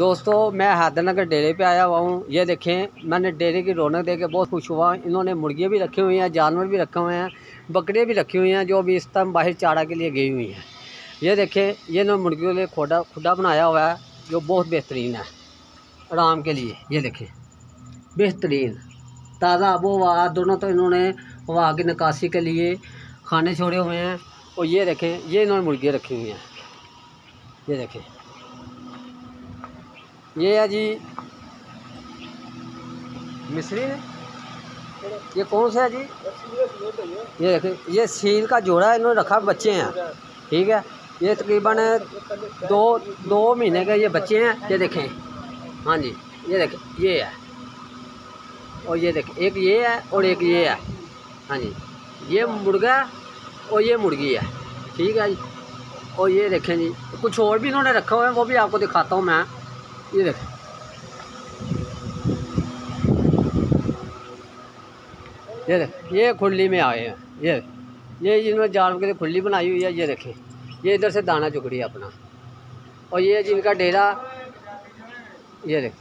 दोस्तों, मैं हैदरनगर डेरे पे आया हुआ हूँ। ये देखें, मैंने डेरे की रौनक देख के बहुत खुश हुआ। इन्होंने मुर्गियाँ भी रखी हुई हैं, जानवर भी रखे हुए हैं, बकरियाँ भी रखी हुई हैं, जो अभी इस टाइम बाहर चारा के लिए गई हुई हैं। ये देखें, ये इन्होंने मुर्गियों के लिए खोडा खुदा बनाया हुआ है, जो बहुत बेहतरीन है, आराम के लिए। ये देखें, बेहतरीन, ताज़ा आबो हवा दोनों तो इन्होंने हवा की निकासी के लिए खाने छोड़े हुए हैं। और ये देखें, ये इन्होंने मुर्गियाँ रखी हुई हैं। ये देखें ये है जी, मिश्री? ये कौन सा है जी? ये देखें, ये सील का जोड़ा इन्होंने रखा, बच्चे हैं। ठीक है, ये तकरीबन दो दो महीने के ये बच्चे हैं, ये देखें। हाँ जी, ये देखें, ये है। और ये देखें, एक ये है और एक ये है। हाँ जी, ये मुर्गा और ये मुर्गी है। ठीक है जी, और ये देखें जी, कुछ और भी इन्होंने रखा हुआ है, वो भी आपको दिखाता हूँ मैं। ये देखें। ये देख, ये खुली में आए हैं, ये ये जिन्होंने जानवर के लिए खुली बनाई हुई है, ये देखें। ये इधर से दाना चुक रही है अपना। और ये जिनका डेरा, ये देख।